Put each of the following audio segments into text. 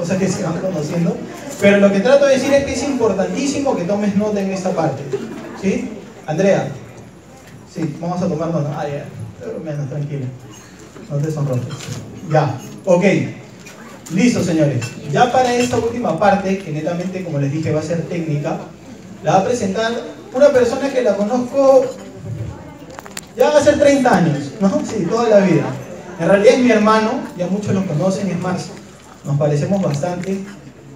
cosas que se van conociendo. Pero lo que trato de decir es que es importantísimo que tomes nota en esta parte. ¿Sí? Andrea. Sí, vamos a tomar nota. Ah, ya. Menos, tranquila. No te sonrojes. Ya. Ok. Listo, señores. Ya para esta última parte, que netamente, como les dije, va a ser técnica, la va a presentar una persona que la conozco ya va a ser 30 años, ¿no? Sí, toda la vida. En realidad es mi hermano, ya muchos lo conocen, es más, nos parecemos bastante,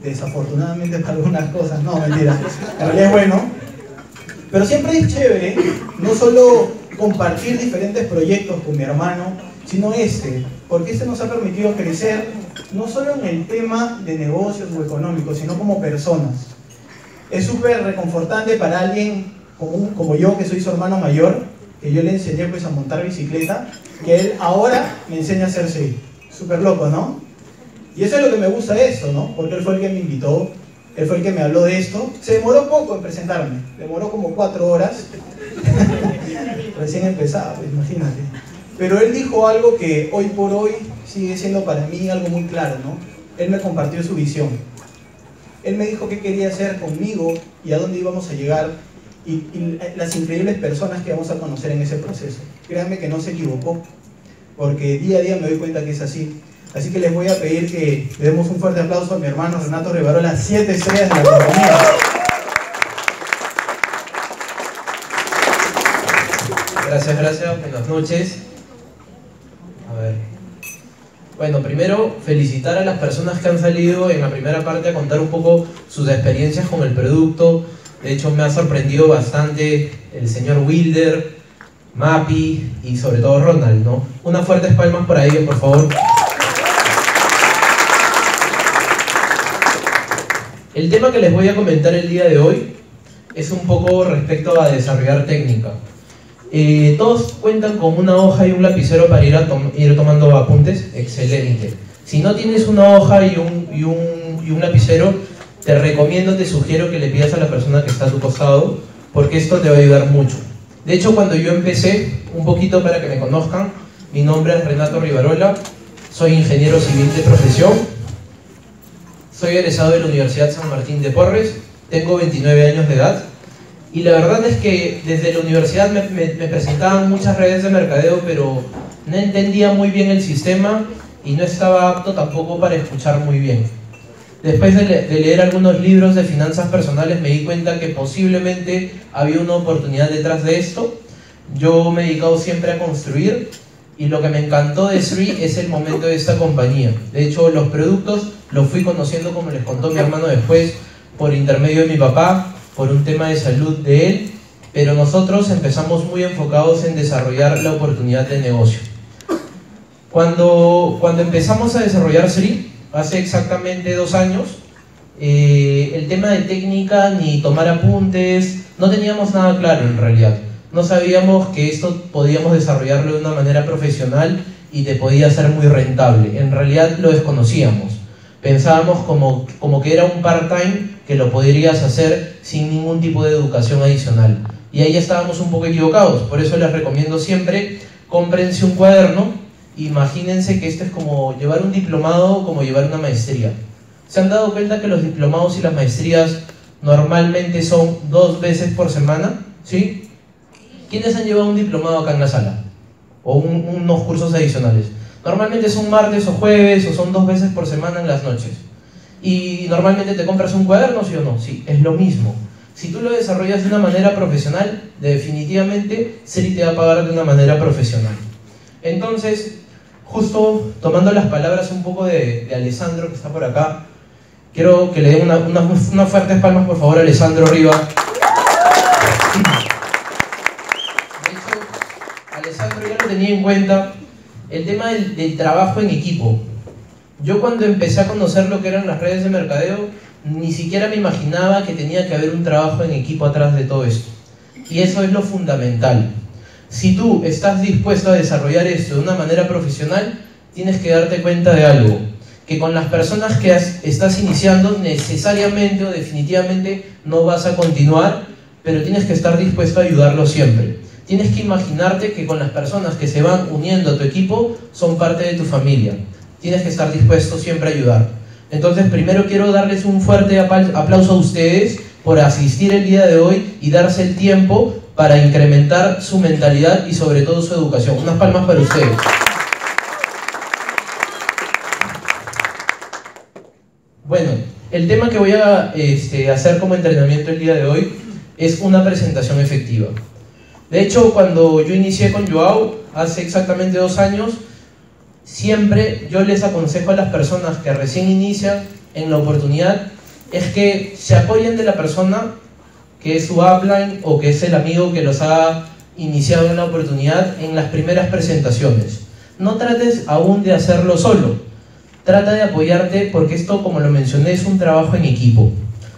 desafortunadamente para algunas cosas, no, mentira, en realidad es bueno. Pero siempre es chévere no solo compartir diferentes proyectos con mi hermano, sino este, porque este nos ha permitido crecer no solo en el tema de negocios o económicos, sino como personas. Es súper reconfortante para alguien como, como yo, que soy su hermano mayor, que yo le enseñé pues a montar bicicleta, que él ahora me enseña a hacer seguir. Súper loco, ¿no? Y eso es lo que me gusta de ¿no? Porque él fue el que me invitó, él fue el que me habló de esto. Se demoró poco en presentarme, demoró como cuatro horas. Recién empezaba, pues imagínate. Pero él dijo algo que hoy por hoy sigue siendo para mí algo muy claro, ¿no? Él me compartió su visión. Él me dijo qué quería hacer conmigo y a dónde íbamos a llegar y, las increíbles personas que vamos a conocer en ese proceso. Créanme que no se equivocó, porque día a día me doy cuenta que es así. Así que les voy a pedir que le demos un fuerte aplauso a mi hermano Renato Rivarola, siete estrellas de la compañía. Gracias, gracias. Buenas noches. Bueno, primero felicitar a las personas que han salido en la primera parte a contar un poco sus experiencias con el producto. De hecho, me ha sorprendido bastante el señor Wilder, Mappy y sobre todo Ronald, ¿no? Unas fuertes palmas para ellos, por favor. El tema que les voy a comentar el día de hoy es un poco respecto a desarrollar técnica. Eh, todos cuentan con una hoja y un lapicero para ir, tomando apuntes. Excelente. Si no tienes una hoja y un, y, un, y un lapicero, te recomiendo, te sugiero que le pidas a la persona que está a tu costado, porque esto te va a ayudar mucho. De hecho, cuando yo empecé, un poquito para que me conozcan, mi nombre es Renato Rivarola, soy ingeniero civil de profesión, soy egresado de la Universidad San Martín de Porres, tengo 29 años de edad y la verdad es que desde la universidad me, presentaban muchas redes de mercadeo, pero no entendía muy bien el sistema y no estaba apto tampoco para escuchar muy bien. Después de, de leer algunos libros de finanzas personales me di cuenta que posiblemente había una oportunidad detrás de esto. Yo me he dedicado siempre a construir y lo que me encantó de Sri es el momento de esta compañía. De hecho, los productos los fui conociendo, como les contó mi hermano después, por intermedio de mi papá, por un tema de salud de él, pero nosotros empezamos muy enfocados en desarrollar la oportunidad de negocio. Cuando, cuando empezamos a desarrollar Sri, hace exactamente dos años, eh, el tema de técnica ni tomar apuntes, no teníamos nada claro en realidad. No sabíamos que esto podíamos desarrollarlo de una manera profesional y te podía ser muy rentable. En realidad lo desconocíamos. Pensábamos como, como que era un part-time que lo podrías hacer sin ningún tipo de educación adicional. Y ahí estábamos un poco equivocados. Por eso les recomiendo siempre, cómprense un cuaderno. Imagínense que esto es como llevar un diplomado, como llevar una maestría. ¿Se han dado cuenta que los diplomados y las maestrías normalmente son dos veces por semana? ¿Sí? ¿Quiénes han llevado un diplomado acá en la sala? O un- unos cursos adicionales. Normalmente son martes o jueves o son dos veces por semana en las noches. Y normalmente te compras un cuaderno, ¿sí o no? Sí, es lo mismo. Si tú lo desarrollas de una manera profesional, definitivamente Seri te va a pagar de una manera profesional. Entonces, justo tomando las palabras un poco de, Alessandro que está por acá, quiero que le den una- una- unas fuertes palmas por favor Alessandro Riva. De hecho, Alessandro ya lo tenía en cuenta el tema del, trabajo en equipo. Yo cuando empecé a conocer lo que eran las redes de mercadeo, ni siquiera me imaginaba que tenía que haber un trabajo en equipo atrás de todo esto. Y eso es lo fundamental. Si tú estás dispuesto a desarrollar esto de una manera profesional, tienes que darte cuenta de algo. que con las personas que estás iniciando necesariamente o definitivamente no vas a continuar, pero tienes que estar dispuesto a ayudarlo siempre. Tienes que imaginarte que con las personas que se van uniendo a tu equipo son parte de tu familia. Tienes que estar dispuesto siempre a ayudar. Entonces, primero quiero darles un fuerte aplauso a ustedes por asistir el día de hoy y darse el tiempo para incrementar su mentalidad y sobre todo su educación. Unas palmas para ustedes. Bueno, el tema que voy a este, hacer como entrenamiento el día de hoy es una presentación efectiva. De hecho, cuando yo inicié con Joao, hace exactamente dos años, siempre yo les aconsejo a las personas que recién inician en la oportunidad es que se apoyen de la persona que es su upline o que es el amigo que los ha iniciado en la oportunidad en las primeras presentaciones. No trates aún de hacerlo solo. Trata de apoyarte porque esto, como lo mencioné, es un trabajo en equipo.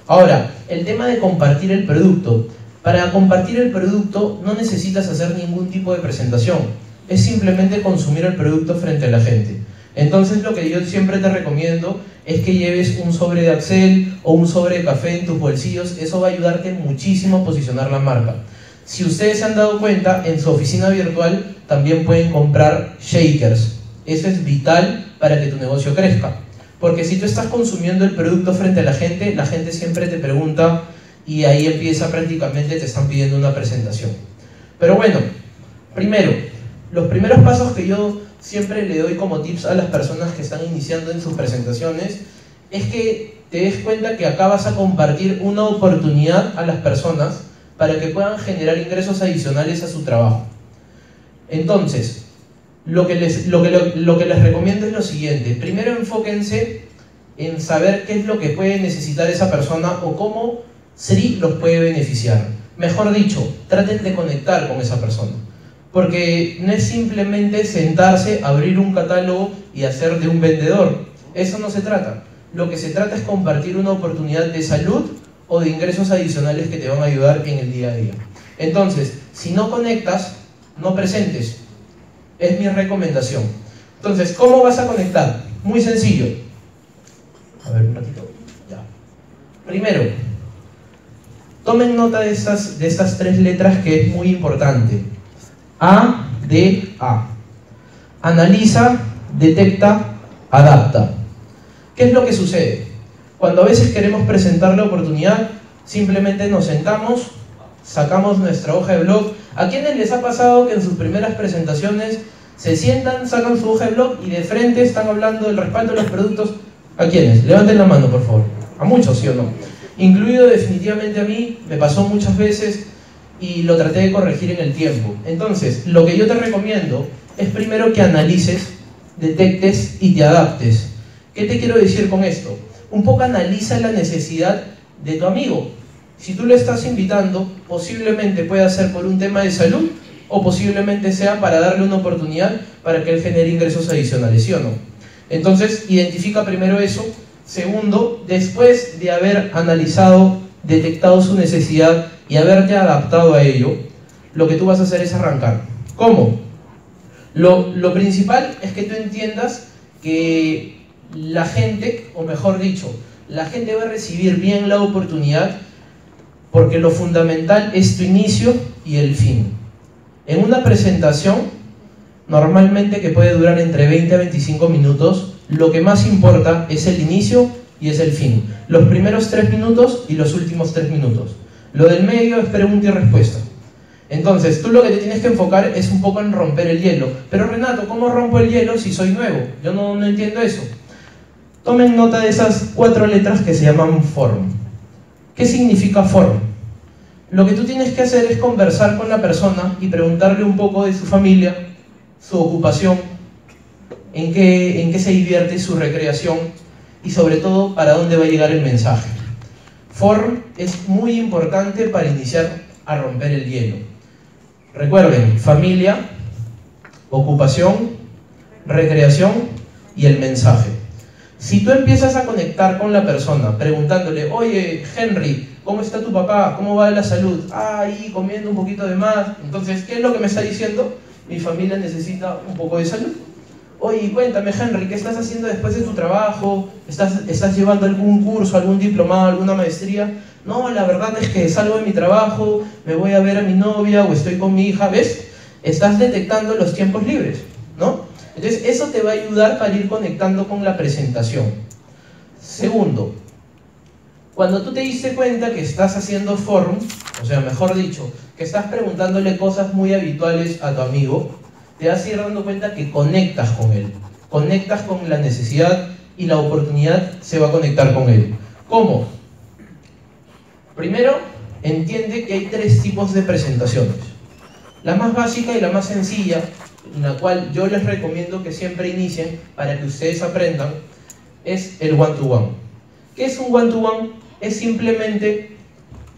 Ahora, el tema de compartir el producto. Para compartir el producto no necesitas hacer ningún tipo de presentación. Es simplemente consumir el producto frente a la gente. Entonces lo que yo siempre te recomiendo es que lleves un sobre de Axel o un sobre de café en tus bolsillos. Eso va a ayudarte muchísimo a posicionar la marca. Si ustedes se han dado cuenta, en su oficina virtual también pueden comprar shakers. Eso es vital para que tu negocio crezca. Porque si tú estás consumiendo el producto frente a la gente, la gente siempre te pregunta y ahí empieza prácticamente, te están pidiendo una presentación. Pero bueno, primero, los primeros pasos que yo siempre le doy como tips a las personas que están iniciando en sus presentaciones es que te des cuenta que acá vas a compartir una oportunidad a las personas para que puedan generar ingresos adicionales a su trabajo. Entonces, lo que les, lo que, lo, lo que les recomiendo es lo siguiente. Primero enfóquense en saber qué es lo que puede necesitar esa persona o cómo Sri los puede beneficiar. Mejor dicho, traten de conectar con esa persona. Porque no es simplemente sentarse, abrir un catálogo y hacer de un vendedor. Eso no se trata. Lo que se trata es compartir una oportunidad de salud o de ingresos adicionales que te van a ayudar en el día a día. Entonces, si no conectas, no presentes. Es mi recomendación. Entonces, ¿cómo vas a conectar? Muy sencillo. A ver, un ratito. Ya. Primero, tomen nota de estas, de estas tres letras que es muy importante. A, D, A. Analiza, detecta, adapta. ¿Qué es lo que sucede? Cuando a veces queremos presentar la oportunidad, simplemente nos sentamos, sacamos nuestra hoja de blog. ¿A quiénes les ha pasado que en sus primeras presentaciones se sientan, sacan su hoja de blog y de frente están hablando del respaldo de los productos? ¿A quiénes? Levanten la mano, por favor. A muchos, ¿sí o no? Incluido definitivamente a mí, me pasó muchas veces y lo traté de corregir en el tiempo. Entonces, lo que yo te recomiendo es primero que analices, detectes y te adaptes. ¿Qué te quiero decir con esto? Un poco analiza la necesidad de tu amigo. Si tú lo estás invitando, posiblemente pueda ser por un tema de salud o posiblemente sea para darle una oportunidad para que él genere ingresos adicionales, ¿sí o no? Entonces, identifica primero eso. Segundo, después de haber analizado, detectado su necesidad y haberte adaptado a ello, lo que tú vas a hacer es arrancar. ¿Cómo? Lo, lo principal es que tú entiendas que la gente, o mejor dicho, la gente va a recibir bien la oportunidad porque lo fundamental es tu inicio y el fin. En una presentación, normalmente que puede durar entre 20 a 25 minutos, lo que más importa es el inicio y es el fin. Los primeros 3 minutos y los últimos 3 minutos. Lo del medio es pregunta y respuesta. Entonces, tú lo que te tienes que enfocar es un poco en romper el hielo. Pero Renato, ¿cómo rompo el hielo si soy nuevo? Yo no, no entiendo eso. Tomen nota de esas cuatro letras que se llaman form. ¿Qué significa form? Lo que tú tienes que hacer es conversar con la persona y preguntarle un poco de su familia, su ocupación, en qué, en qué se divierte, su recreación y sobre todo para dónde va a llegar el mensaje. Form es muy importante para iniciar a romper el hielo. Recuerden, familia, ocupación, recreación y el mensaje. Si tú empiezas a conectar con la persona preguntándole, oye, Henry, ¿cómo está tu papá? ¿Cómo va la salud? Ah, ahí comiendo un poquito de más. Entonces, ¿qué es lo que me está diciendo? Mi familia necesita un poco de salud. Oye, cuéntame Henry, ¿qué estás haciendo después de tu trabajo? ¿Estás, ¿Estás llevando algún curso, algún diplomado, alguna maestría? No, la verdad es que salgo de mi trabajo, me voy a ver a mi novia o estoy con mi hija, ¿ves? Estás detectando los tiempos libres, ¿no? Entonces, eso te va a ayudar para ir conectando con la presentación. Segundo, cuando tú te diste cuenta que estás haciendo form, o sea, mejor dicho, que estás preguntándole cosas muy habituales a tu amigo, te vas a ir dando cuenta que conectas con él. Conectas con la necesidad y la oportunidad se va a conectar con él. ¿Cómo? Primero, entiende que hay tres tipos de presentaciones. La más básica y la más sencilla, en la cual yo les recomiendo que siempre inicien para que ustedes aprendan, es el one-to-one. ¿Qué es un one-to-one? Es simplemente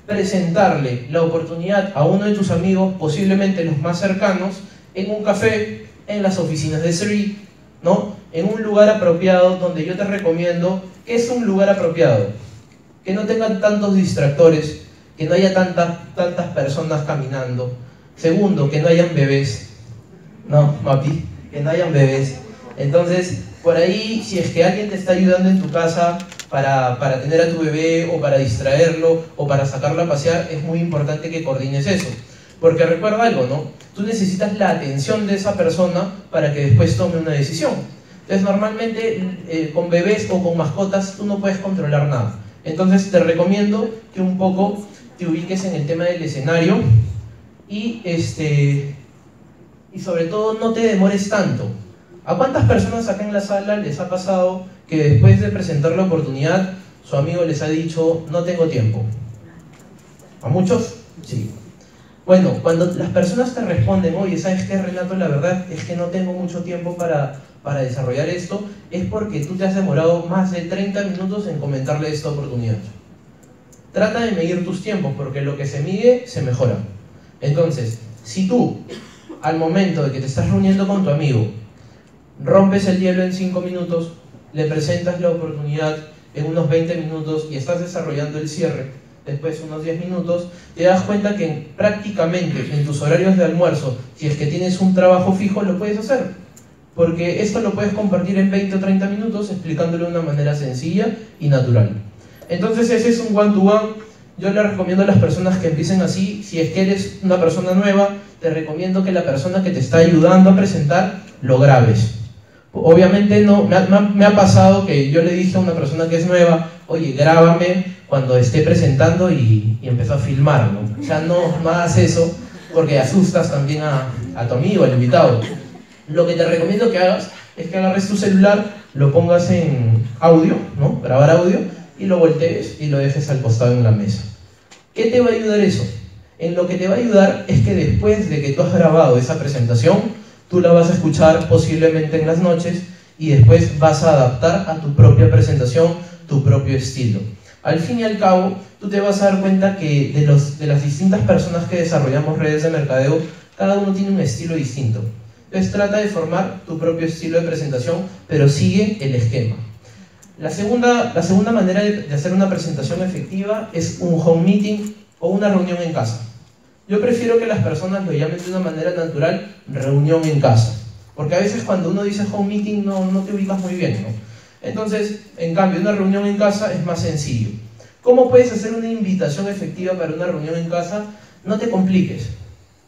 presentarle la oportunidad a uno de tus amigos, posiblemente los más cercanos, en un café, en las oficinas de Sri, ¿no? En un lugar apropiado donde yo te recomiendo que es un lugar apropiado, que no tengan tantos distractores, que no haya tantas, tantas personas caminando. Segundo, que no hayan bebés. No, papi, que no hayan bebés. Entonces, por ahí, si es que alguien te está ayudando en tu casa para, para tener a tu bebé o para distraerlo o para sacarlo a pasear, es muy importante que coordines eso. Porque recuerda algo, ¿no? Tú necesitas la atención de esa persona para que después tome una decisión. Entonces, normalmente eh, con bebés o con mascotas tú no puedes controlar nada. Entonces, te recomiendo que un poco te ubiques en el tema del escenario y, este, y sobre todo no te demores tanto. ¿A cuántas personas acá en la sala les ha pasado que después de presentar la oportunidad, su amigo les ha dicho, no tengo tiempo? ¿A muchos? Sí. Bueno, cuando las personas te responden, oye, ¿sabes qué, Renato? La verdad es que no tengo mucho tiempo para, para desarrollar esto, es porque tú te has demorado más de 30 minutos en comentarle esta oportunidad. Trata de medir tus tiempos, porque lo que se mide se mejora. Entonces, si tú, al momento de que te estás reuniendo con tu amigo, rompes el hielo en 5 minutos, le presentas la oportunidad en unos 20 minutos y estás desarrollando el cierre, después unos 10 minutos, te das cuenta que prácticamente en tus horarios de almuerzo, si es que tienes un trabajo fijo, lo puedes hacer. Porque esto lo puedes compartir en 20 o 30 minutos explicándolo de una manera sencilla y natural. Entonces ese es un one-to-one. Yo le recomiendo a las personas que empiecen así. Si es que eres una persona nueva, te recomiendo que la persona que te está ayudando a presentar lo grabes. Obviamente no, me ha, pasado que yo le dije a una persona que es nueva, oye, grábame cuando esté presentando y, y empezó a filmar, ¿no? O sea, no, no hagas eso porque asustas también a, a tu amigo, al invitado. Lo que te recomiendo que hagas es que agarres tu celular, lo pongas en audio, ¿no? Grabar audio y lo voltees y lo dejes al costado en la mesa. ¿Qué te va a ayudar eso? En lo que te va a ayudar es que después de que tú has grabado esa presentación, tú la vas a escuchar posiblemente en las noches y después vas a adaptar a tu propia presentación, tu propio estilo. Al fin y al cabo, tú te vas a dar cuenta que de, los, de las distintas personas que desarrollamos redes de mercadeo, cada uno tiene un estilo distinto. Entonces trata de formar tu propio estilo de presentación, pero sigue el esquema. La segunda, la segunda manera de, de hacer una presentación efectiva es un home meeting o una reunión en casa. Yo prefiero que las personas lo llamen de una manera natural, reunión en casa. Porque a veces cuando uno dice home meeting no, no te ubicas muy bien. Entonces, en cambio, una reunión en casa es más sencillo. ¿Cómo puedes hacer una invitación efectiva para una reunión en casa? No te compliques.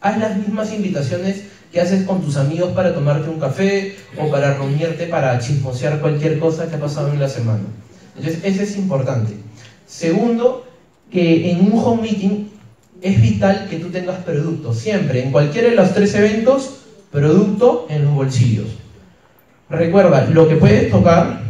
Haz las mismas invitaciones que haces con tus amigos para tomarte un café o para reunirte para chismosear cualquier cosa que ha pasado en la semana. Entonces, eso es importante. Segundo, que en un home meeting es vital que tú tengas producto. Siempre, en cualquiera de los tres eventos, producto en los bolsillos. Recuerda, lo que puedes tocar,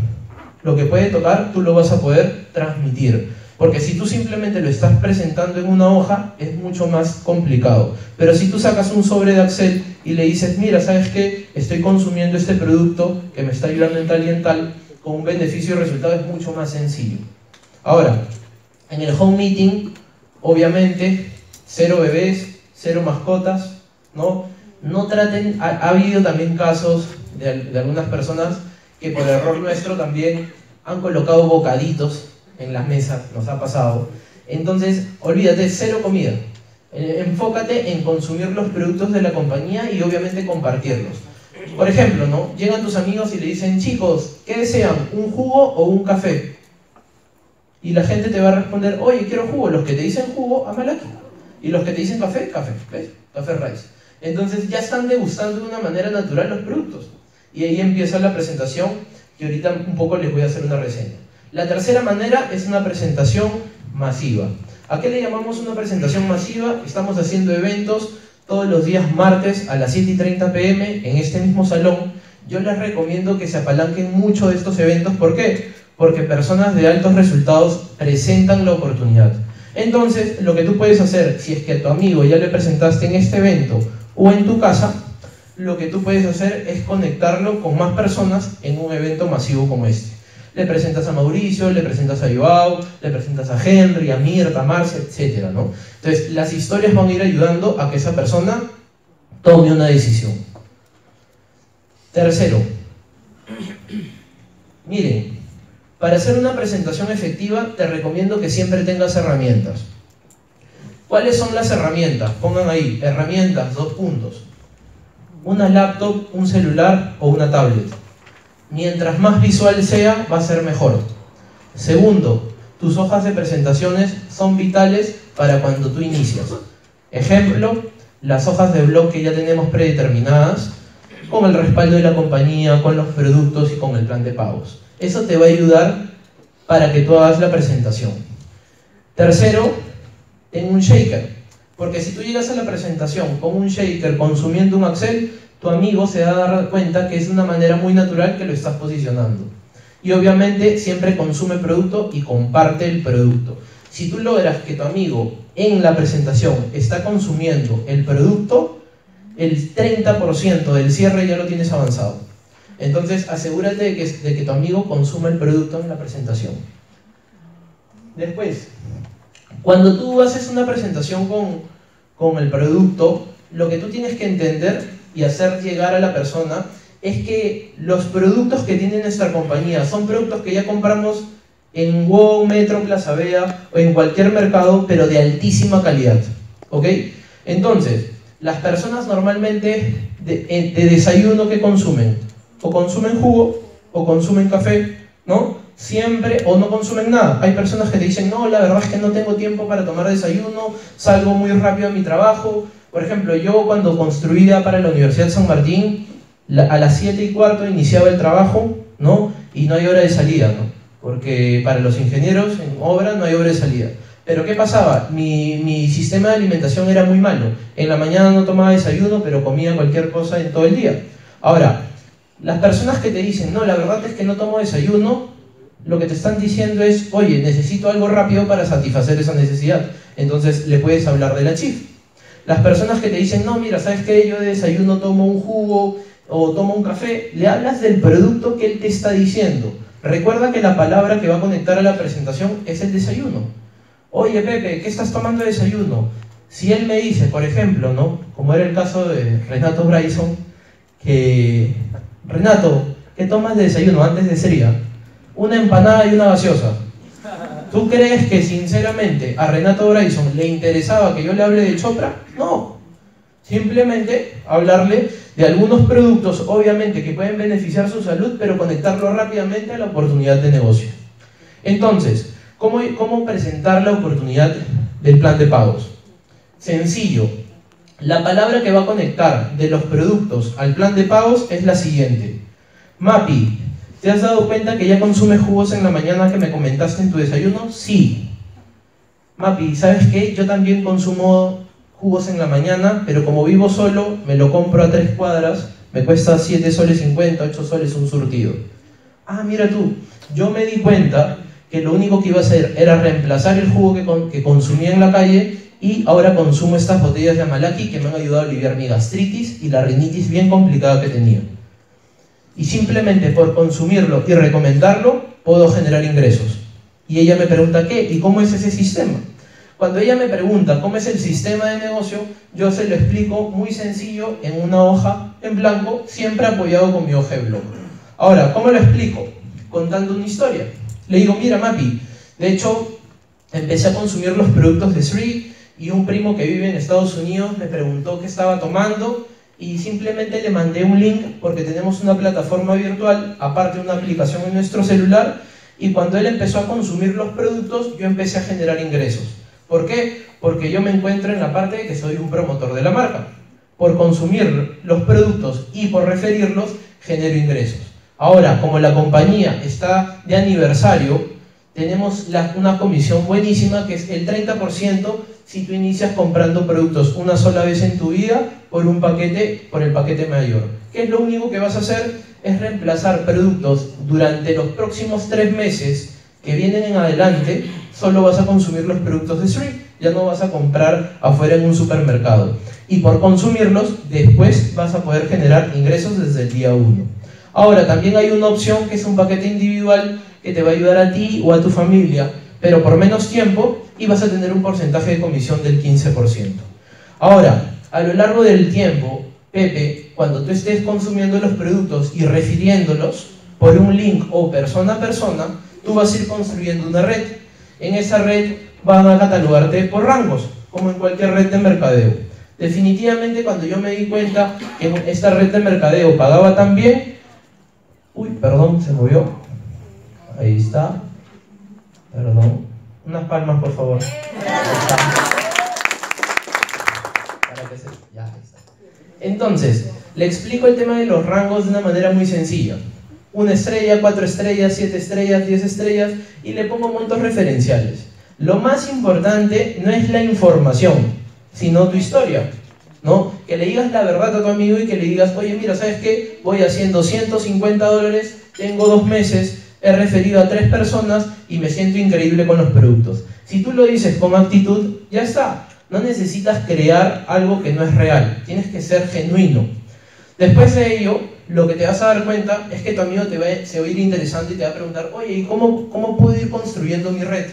lo que puede tocar, tú lo vas a poder transmitir. Porque si tú simplemente lo estás presentando en una hoja, es mucho más complicado. Pero si tú sacas un sobre de Excel y le dices, mira, ¿sabes qué? Estoy consumiendo este producto que me está ayudando en tal y tal, con un beneficio y resultado es mucho más sencillo. Ahora, en el home meeting, obviamente, cero bebés, cero mascotas, ¿no? No traten, ha, ha habido también casos de, algunas personas que por error nuestro también han colocado bocaditos en las mesas, nos ha pasado. Entonces, olvídate, cero comida. Eh, Enfócate en consumir los productos de la compañía y obviamente compartirlos. Por ejemplo, ¿no? Llegan tus amigos y le dicen, chicos, ¿qué desean? ¿Un jugo o un café? Y la gente te va a responder, oye, quiero jugo. Los que te dicen jugo, amalaki. Y los que te dicen café, café. ¿Ves? Café rice. Entonces ya están degustando de una manera natural los productos. Y ahí empieza la presentación, que ahorita un poco les voy a hacer una reseña. La tercera manera es una presentación masiva. ¿A qué le llamamos una presentación masiva? Estamos haciendo eventos todos los días martes a las 7 y 30 pm en este mismo salón. Yo les recomiendo que se apalanquen mucho de estos eventos. ¿Por qué? Porque personas de altos resultados presentan la oportunidad. Entonces, lo que tú puedes hacer, si es que a tu amigo ya le presentaste en este evento o en tu casa, lo que tú puedes hacer es conectarlo con más personas en un evento masivo como este. Le presentas a Mauricio, le presentas a Joao, le presentas a Henry, a Mirta, a Marcia, etc. ¿no? Entonces, las historias van a ir ayudando a que esa persona tome una decisión. Tercero, miren, para hacer una presentación efectiva te recomiendo que siempre tengas herramientas. ¿Cuáles son las herramientas? Pongan ahí, herramientas, dos puntos. Una laptop, un celular o una tablet. Mientras más visual sea, va a ser mejor. Segundo, tus hojas de presentaciones son vitales para cuando tú inicias. Ejemplo, las hojas de blog que ya tenemos predeterminadas, con el respaldo de la compañía, con los productos y con el plan de pagos. Eso te va a ayudar para que tú hagas la presentación. Tercero, en un shaker. Porque si tú llegas a la presentación con un shaker consumiendo un Excel, tu amigo se va a dar cuenta que es una manera muy natural que lo estás posicionando. Y obviamente siempre consume producto y comparte el producto. Si tú logras que tu amigo en la presentación está consumiendo el producto, el 30% del cierre ya lo tienes avanzado. Entonces asegúrate de que, tu amigo consuma el producto en la presentación. Después, cuando tú haces una presentación con, con el producto, lo que tú tienes que entender y hacer llegar a la persona es que los productos que tiene nuestra compañía son productos que ya compramos en WOW, Metro, Plaza Vea o en cualquier mercado, pero de altísima calidad. ¿Ok? Entonces, las personas normalmente de, eh, de desayuno que consumen, o consumen jugo, o consumen café, ¿no? Siempre, o no consumen nada. Hay personas que te dicen, no, la verdad es que no tengo tiempo para tomar desayuno, salgo muy rápido a mi trabajo. Por ejemplo, yo cuando construía para la Universidad de San Martín, a las 7 y cuarto iniciaba el trabajo, ¿no? Y no hay hora de salida, ¿no? Porque para los ingenieros en obra no hay hora de salida. Pero ¿qué pasaba? Mi, mi sistema de alimentación era muy malo. En la mañana no tomaba desayuno, pero comía cualquier cosa en todo el día. Ahora, las personas que te dicen, no, la verdad es que no tomo desayuno, lo que te están diciendo es, oye, necesito algo rápido para satisfacer esa necesidad. Entonces le puedes hablar de la chif. Las personas que te dicen, no, mira, ¿sabes qué? Yo de desayuno tomo un jugo o tomo un café, le hablas del producto que él te está diciendo. Recuerda que la palabra que va a conectar a la presentación es el desayuno. Oye, Pepe, ¿qué estás tomando de desayuno? Si él me dice, por ejemplo, ¿no? Como era el caso de Renato Bryson, que Renato, ¿qué tomas de desayuno antes de sería? Una empanada y una gaseosa. ¿Tú crees que sinceramente a Renato Bryson le interesaba que yo le hable de Chopra? No. Simplemente hablarle de algunos productos, obviamente, que pueden beneficiar su salud, pero conectarlo rápidamente a la oportunidad de negocio. Entonces, ¿cómo, cómo presentar la oportunidad del plan de pagos? Sencillo. La palabra que va a conectar de los productos al plan de pagos es la siguiente. Mapi, ¿te has dado cuenta que ya consumes jugos en la mañana que me comentaste en tu desayuno? Sí. Mapi, ¿sabes qué? Yo también consumo jugos en la mañana, pero como vivo solo, me lo compro a tres cuadras, me cuesta 7 soles 50, 8 soles un surtido. Ah, mira tú, yo me di cuenta que lo único que iba a hacer era reemplazar el jugo que, que consumía en la calle y ahora consumo estas botellas de Amalaki que me han ayudado a aliviar mi gastritis y la rinitis bien complicada que tenía. Y simplemente por consumirlo y recomendarlo, puedo generar ingresos. Y ella me pregunta, ¿qué? ¿Y cómo es ese sistema? Cuando ella me pregunta cómo es el sistema de negocio, yo se lo explico muy sencillo en una hoja en blanco, siempre apoyado con mi hoja de blog. Ahora, ¿cómo lo explico? Contando una historia. Le digo, mira, Mapi, de hecho, empecé a consumir los productos de Sri y un primo que vive en Estados Unidos me preguntó qué estaba tomando y simplemente le mandé un link porque tenemos una plataforma virtual, aparte de una aplicación en nuestro celular, y cuando él empezó a consumir los productos, yo empecé a generar ingresos. ¿Por qué? Porque yo me encuentro en la parte de que soy un promotor de la marca. Por consumir los productos y por referirlos, genero ingresos. Ahora, como la compañía está de aniversario, tenemos la- una comisión buenísima que es el 30% si tú inicias comprando productos una sola vez en tu vida por un paquete, por el paquete mayor. ¿Qué es lo único que vas a hacer? Es reemplazar productos durante los próximos tres meses que vienen en adelante, solo vas a consumir los productos de Street, ya no vas a comprar afuera en un supermercado. Y por consumirlos, después vas a poder generar ingresos desde el día 1. Ahora, también hay una opción que es un paquete individual que te va a ayudar a ti o a tu familia, pero por menos tiempo y vas a tener un porcentaje de comisión del 15%. Ahora, a lo largo del tiempo, Pepe, cuando tú estés consumiendo los productos y refiriéndolos por un link o persona a persona, tú vas a ir construyendo una red. En esa red van a catalogarte por rangos, como en cualquier red de mercadeo. Definitivamente cuando yo me di cuenta que esta red de mercadeo pagaba tan bien, uy, perdón, se movió. Ahí está. Perdón. Unas palmas, por favor. Entonces, le explico el tema de los rangos de una manera muy sencilla. Una estrella, cuatro estrellas, siete estrellas, diez estrellas y le pongo montos referenciales. Lo más importante no es la información, sino tu historia. ¿no? Que le digas la verdad a tu amigo y que le digas, oye, mira, ¿sabes qué? Voy haciendo 150 dólares, tengo dos meses, he referido a tres personas y me siento increíble con los productos. Si tú lo dices con actitud, ya está. No necesitas crear algo que no es real, tienes que ser genuino. Después de ello, lo que te vas a dar cuenta es que tu amigo te va, se va a ir interesando y te va a preguntar, oye, ¿y cómo, puedo ir construyendo mi red?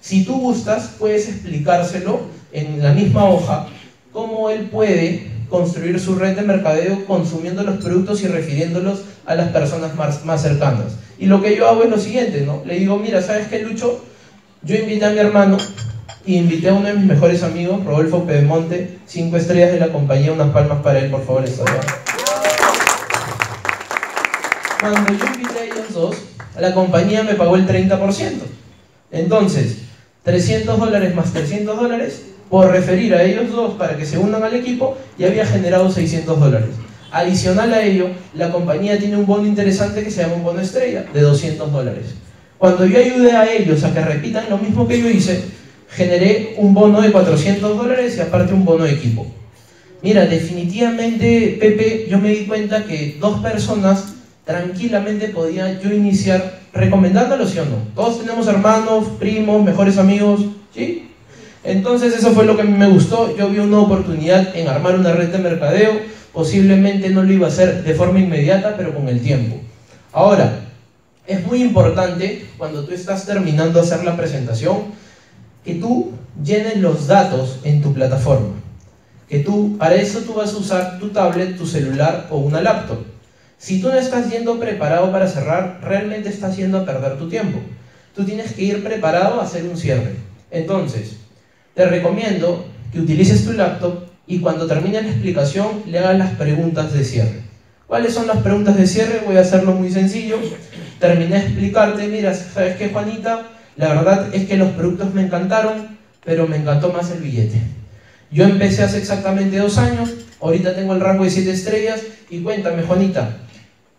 Si tú gustas, puedes explicárselo en la misma hoja cómo él puede construir su red de mercadeo consumiendo los productos y refiriéndolos a las personas más cercanas. Y lo que yo hago es lo siguiente, ¿no? Le digo, mira, ¿sabes qué, Lucho? Yo invité a mi hermano y invité a uno de mis mejores amigos, Rodolfo Pedemonte, cinco estrellas de la compañía, unas palmas para él, por favor, esta. Cuando yo invité a ellos dos, la compañía me pagó el 30%. Entonces, 300 dólares más 300 dólares, por referir a ellos dos para que se unan al equipo, ya había generado 600 dólares. Adicional a ello, la compañía tiene un bono interesante que se llama un bono estrella, de 200 dólares. Cuando yo ayudé a ellos a que repitan lo mismo que yo hice, generé un bono de 400 dólares y aparte un bono de equipo. Mira, definitivamente, Pepe, yo me di cuenta que dos personas tranquilamente podía yo iniciar recomendándolo, ¿sí o no? Todos tenemos hermanos, primos, mejores amigos, ¿sí? Entonces eso fue lo que me gustó. Yo vi una oportunidad en armar una red de mercadeo. Posiblemente no lo iba a hacer de forma inmediata, pero con el tiempo. Ahora, es muy importante cuando tú estás terminando de hacer la presentación que tú llenes los datos en tu plataforma. Que tú, para eso tú vas a usar tu tablet, tu celular o una laptop. Si tú no estás yendo preparado para cerrar, realmente estás yendo a perder tu tiempo. Tú tienes que ir preparado a hacer un cierre. Entonces, te recomiendo que utilices tu laptop y cuando termine la explicación le hagas las preguntas de cierre. ¿Cuáles son las preguntas de cierre? Voy a hacerlo muy sencillo. Terminé de explicarte, mira, ¿sabes qué, Juanita? La verdad es que los productos me encantaron, pero me encantó más el billete. Yo empecé hace exactamente dos años, ahorita tengo el rango de 7 estrellas y cuéntame, Juanita,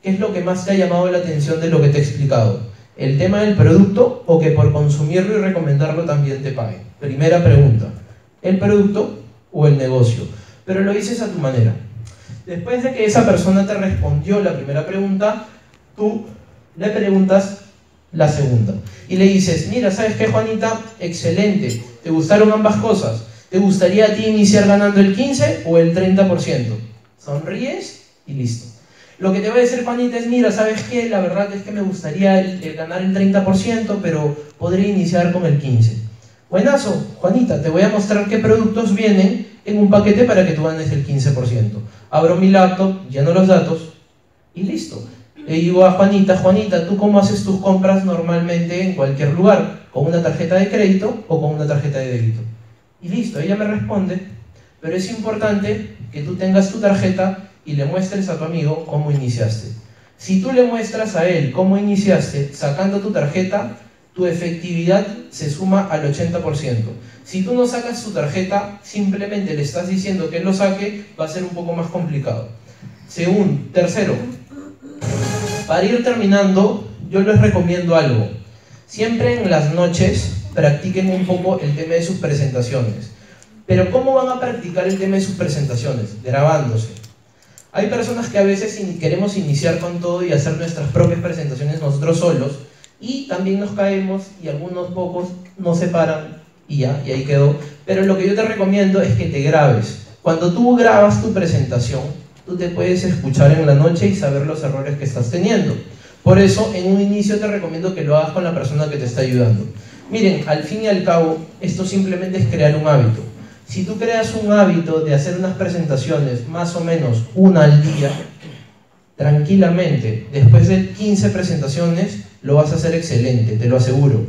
¿qué es lo que más te ha llamado la atención de lo que te he explicado? ¿El tema del producto o que por consumirlo y recomendarlo también te pague? Primera pregunta, ¿el producto o el negocio? Pero lo dices a tu manera. Después de que esa persona te respondió la primera pregunta, tú le preguntas la segunda. Y le dices, mira, ¿sabes qué, Juanita? Excelente, ¿te gustaron ambas cosas? ¿Te gustaría a ti iniciar ganando el 15 o el 30%? Sonríes y listo. Lo que te va a decir Juanita es, mira, ¿sabes qué? La verdad es que me gustaría el- ganar el 30%, pero podría iniciar con el 15%. Buenazo, Juanita, te voy a mostrar qué productos vienen en un paquete para que tú ganes el 15%. Abro mi laptop, lleno los datos y listo. Le digo a Juanita, Juanita, ¿tú cómo haces tus compras normalmente en cualquier lugar? ¿Con una tarjeta de crédito o con una tarjeta de débito? Y listo, ella me responde, pero es importante que tú tengas tu tarjeta y le muestres a tu amigo cómo iniciaste. Si tú le muestras a él cómo iniciaste sacando tu tarjeta, tu efectividad se suma al 80%. Si tú no sacas su tarjeta, simplemente le estás diciendo que lo saque, va a ser un poco más complicado. Segundo, tercero, para ir terminando, yo les recomiendo algo. Siempre en las noches practiquen un poco el tema de sus presentaciones. Pero ¿cómo van a practicar el tema de sus presentaciones? Grabándose. Hay personas que a veces queremos iniciar con todo y hacer nuestras propias presentaciones nosotros solos y también nos caemos y algunos pocos nos separan y ya, y ahí quedó. Pero lo que yo te recomiendo es que te grabes. Cuando tú grabas tu presentación, tú te puedes escuchar en la noche y saber los errores que estás teniendo. Por eso, en un inicio te recomiendo que lo hagas con la persona que te está ayudando. Miren, al fin y al cabo, esto simplemente es crear un hábito. Si tú creas un hábito de hacer unas presentaciones más o menos una al día, tranquilamente, después de 15 presentaciones, lo vas a hacer excelente, te lo aseguro.